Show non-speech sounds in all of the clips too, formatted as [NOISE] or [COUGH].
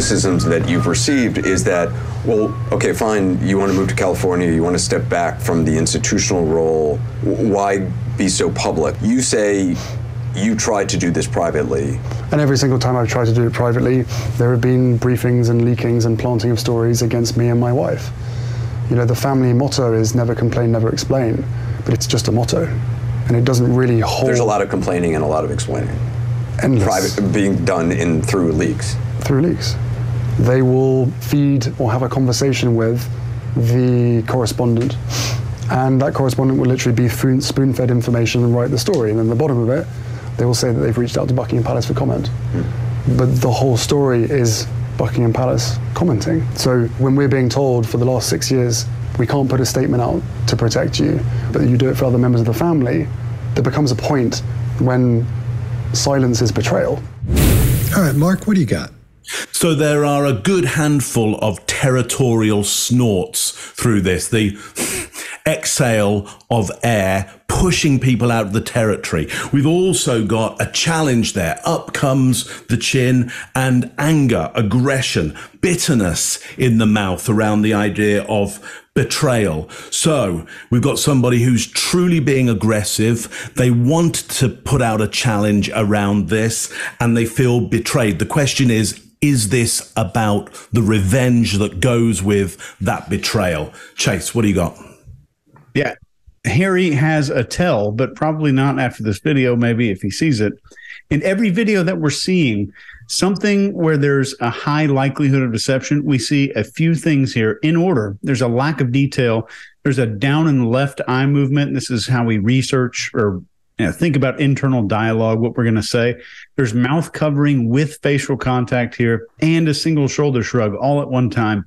criticisms that you've received is that, well, okay, fine, you want to move to California, you want to step back from the institutional role, why be so public? You say you tried to do this privately. And every single time I've tried to do it privately, there have been briefings and leakings and planting of stories against me and my wife. You know, the family motto is never complain, never explain, but it's just a motto. And it doesn't really hold. There's a lot of complaining and a lot of explaining. Endless. Private being done in through leaks. Through leaks. They will feed or have a conversation with the correspondent. And that correspondent will literally be spoon fed information and write the story. And then the bottom of it, they will say that they've reached out to Buckingham Palace for comment. Mm. But the whole story is Buckingham Palace commenting. So when we're being told for the last six years, we can't put a statement out to protect you, but you do it for other members of the family, there becomes a point when silence is betrayal. All right, Mark, what do you got? So there are a good handful of territorial snorts through this. The [LAUGHS] exhale of air pushing people out of the territory. We've also got a challenge there. Up comes the chin and anger, aggression, bitterness in the mouth around the idea of betrayal. So we've got somebody who's truly being aggressive. They want to put out a challenge around this and they feel betrayed. The question is, is this about the revenge that goes with that betrayal? Chase, what do you got? Yeah. Harry has a tell, but probably not after this video, maybe if he sees it. In every video that we're seeing, something where there's a high likelihood of deception, we see a few things here in order. There's a lack of detail. There's a down and left eye movement. This is how we research or you know, think about internal dialogue, what we're going to say. There's mouth covering with facial contact here and a single shoulder shrug all at one time.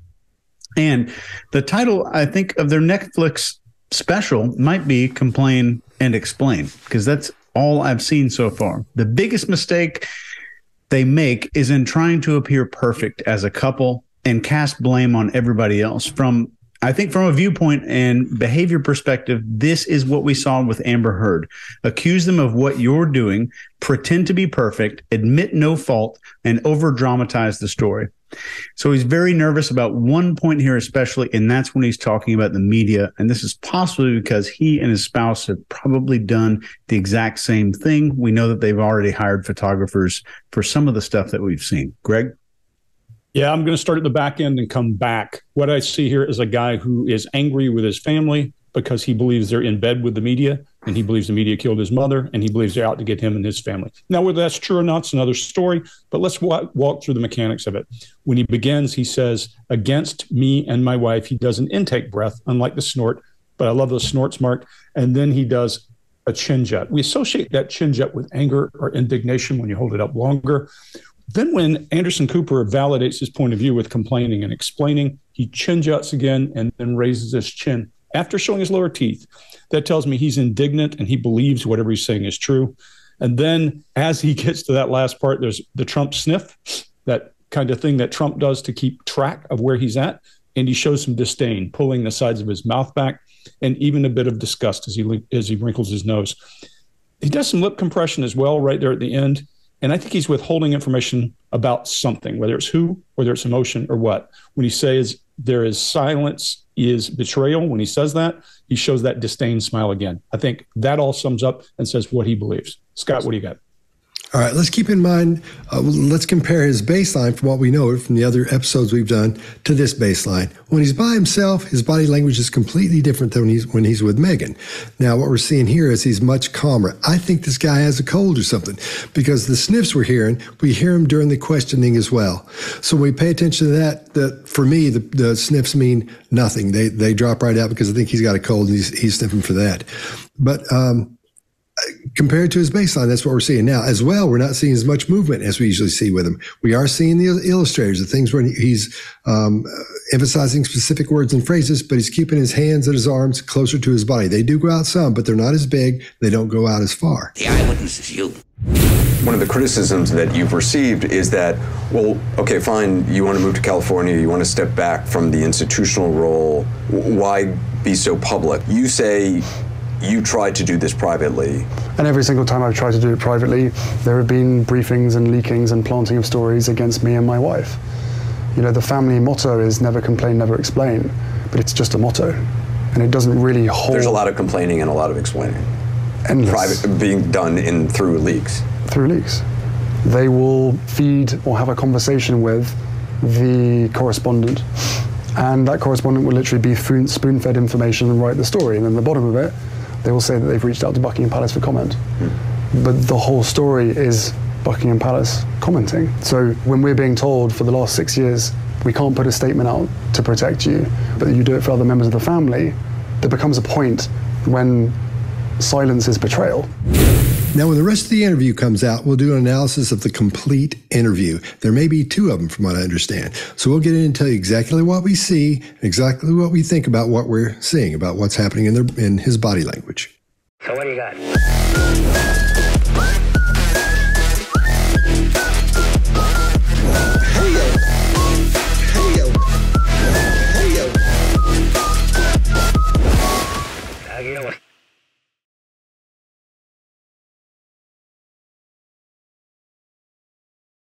And the title, I think, of their Netflix special might be complain and explain because that's all I've seen so far. The biggest mistake they make is in trying to appear perfect as a couple and cast blame on everybody else. From I think from a viewpoint and behavior perspective, this is what we saw with Amber Heard. Accuse them of what you're doing, pretend to be perfect, admit no fault, and over dramatize the story. So he's very nervous about one point here, especially, and that's when he's talking about the media. And this is possibly because he and his spouse have probably done the exact same thing. We know that they've already hired photographers for some of the stuff that we've seen. Greg? Yeah, I'm going to start at the back end and come back. What I see here is a guy who is angry with his family because he believes they're in bed with the media and he believes the media killed his mother and he believes they're out to get him and his family. Now, whether that's true or not, it's another story, but let's walk, walk through the mechanics of it. When he begins, he says, Against me and my wife, he does an intake breath, unlike the snort, but I love those snorts, Mark. And then he does a chin jut. We associate that chin jut with anger or indignation when you hold it up longer. Then, when Anderson Cooper validates his point of view with complaining and explaining, he chin juts again and then raises his chin after showing his lower teeth. That tells me he's indignant and he believes whatever he's saying is true. And then as he gets to that last part, there's the Trump sniff, that kind of thing that Trump does to keep track of where he's at. And he shows some disdain, pulling the sides of his mouth back, and even a bit of disgust as he as he wrinkles his nose. He does some lip compression as well, right there at the end. And I think he's withholding information about something, whether it's who, whether it's emotion, or what. When he says there is silence is betrayal. When he says that, he shows that disdain smile again. I think that all sums up and says what he believes. Scott, what do you got? All right, let's keep in mind, uh, let's compare his baseline from what we know from the other episodes we've done to this baseline. When he's by himself, his body language is completely different than when he's, when he's with Meghan. Now, what we're seeing here is he's much calmer. I think this guy has a cold or something because the sniffs we're hearing, we hear him during the questioning as well. So we pay attention to that. That for me, the, the sniffs mean nothing. They, they drop right out because I think he's got a cold and he's, he's sniffing for that. But, um, compared to his baseline, that's what we're seeing now. As well, we're not seeing as much movement as we usually see with him. We are seeing the illustrators, the things where he's um, emphasizing specific words and phrases, but he's keeping his hands and his arms closer to his body. They do go out some, but they're not as big. They don't go out as far. The eyewitness is you. One of the criticisms that you've received is that, well, okay, fine, you want to move to California, you want to step back from the institutional role. Why be so public? You say you tried to do this privately. And every single time I've tried to do it privately, there have been briefings and leakings and planting of stories against me and my wife. You know, the family motto is never complain, never explain, but it's just a motto. And it doesn't really hold. There's a lot of complaining and a lot of explaining. endless Private being done in through leaks. through leaks. They will feed or have a conversation with the correspondent, and that correspondent will literally be spoon fed information and write the story. And then the bottom of it, they will say that they've reached out to Buckingham Palace for comment. But the whole story is Buckingham Palace commenting. So when we're being told for the last six years, we can't put a statement out to protect you, but you do it for other members of the family, there becomes a point when silence is betrayal. Now, when the rest of the interview comes out, we'll do an analysis of the complete interview. There may be two of them, from what I understand. So we'll get in and tell you exactly what we see, exactly what we think about what we're seeing, about what's happening in, their, in his body language. So what do you got?